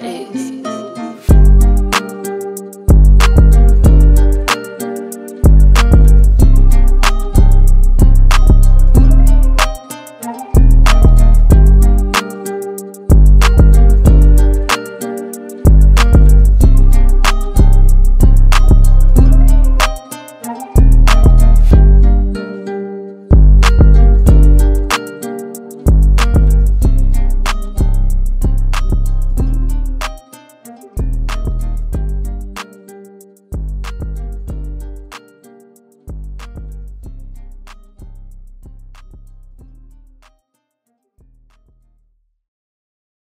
days.